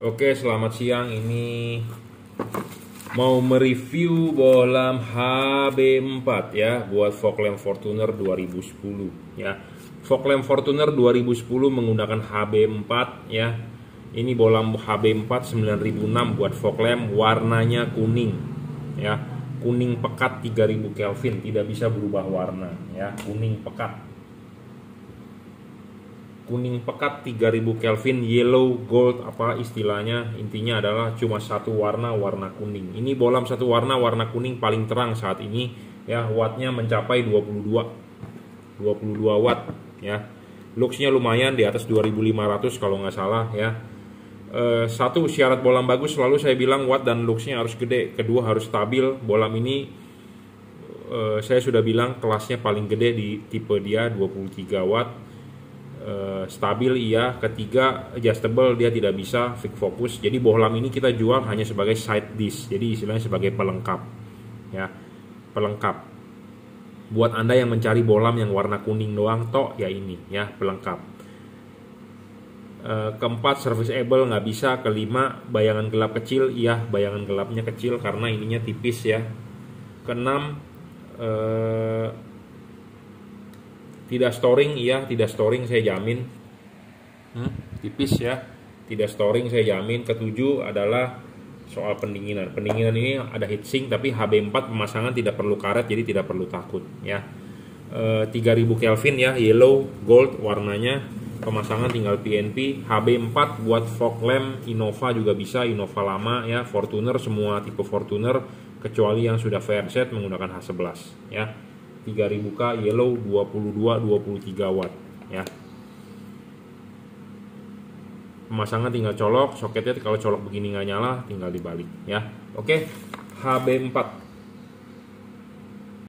Oke, selamat siang. Ini mau mereview bohlam HB4 ya buat lamp Fortuner 2010 ya. Lamp Fortuner 2010 menggunakan HB4 ya. Ini bohlam HB4 9006 buat lamp warnanya kuning ya. Kuning pekat 3000 Kelvin, tidak bisa berubah warna ya. Kuning pekat kuning pekat 3000 Kelvin yellow gold apa istilahnya intinya adalah cuma satu warna warna kuning. Ini bolam satu warna warna kuning paling terang saat ini ya wattnya mencapai 22 22 watt ya. Looksnya lumayan di atas 2500 kalau nggak salah ya. E, satu syarat bolam bagus selalu saya bilang watt dan looksnya harus gede. Kedua harus stabil. Bolam ini e, saya sudah bilang kelasnya paling gede di tipe dia 23 watt uh, stabil iya. Ketiga adjustable dia tidak bisa fix fokus. Jadi bohlam ini kita jual hanya sebagai side dish. Jadi istilahnya sebagai pelengkap. Ya pelengkap. Buat anda yang mencari bohlam yang warna kuning doang tok ya ini ya pelengkap. Uh, keempat serviceable nggak bisa. Kelima bayangan gelap kecil. Iya bayangan gelapnya kecil karena ininya tipis ya. Keenam uh, tidak storing iya, tidak storing saya jamin. Hmm, tipis ya. Tidak storing saya jamin. Ketujuh adalah soal pendinginan. Pendinginan ini ada heatsink tapi HB4 pemasangan tidak perlu karet jadi tidak perlu takut ya. E, 3000 Kelvin ya, yellow gold warnanya. Pemasangan tinggal PNP. HB4 buat fog lamp Innova juga bisa, Innova lama ya, Fortuner semua tipe Fortuner kecuali yang sudah set menggunakan H11 ya 3000K yellow 22 23 watt ya. Pemasangan tinggal colok soketnya kalau colok begini nggak nyala tinggal dibalik ya. Oke HB4